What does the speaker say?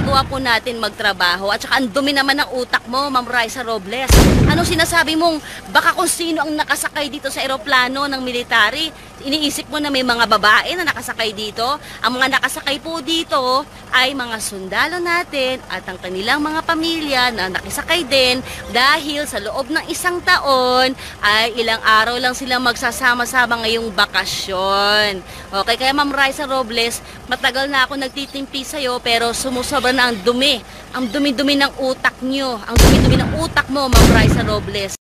ginagawa po natin magtrabaho at saka ang dumi naman ng utak mo, Ma'am Raisa Robles. Anong sinasabi mong baka kung sino ang nakasakay dito sa eroplano ng military? Iniisip mo na may mga babae na nakasakay dito? Ang mga nakasakay po dito ay mga sundalo natin at ang kanilang mga pamilya na nakisakay din dahil sa loob ng isang taon ay ilang araw lang silang magsasama-sama ngayong bakasyon. Okay, kaya Ma'am Raisa Robles, matagal na ako nagtitimpi sa'yo pero sumusobra na ang dumi. Ang dumi-dumi ng utak nyo. Ang dumi-dumi ng utak mo, Ma'am Raisa Robles.